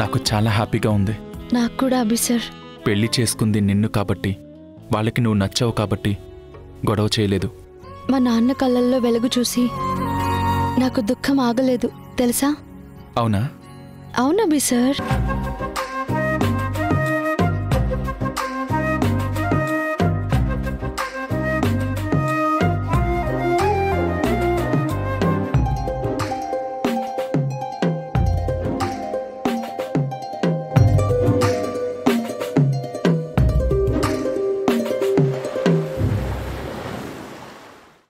నాకు చాలా హ్యాపీగా ఉంది. నాకు కూడా అభి సార్. పెళ్ళి చేసుకుంది నిన్ను కాబట్టి వాళ్ళకి నువ్వు నచ్చావు కాబట్టి గొడవ చేయలేదు. మా నాన్న కళ్ళల్లో వెలుగు చూసి నాకు దుఃఖం ఆగలేదు తెలుసా? అవునా? అవును అభి సార్.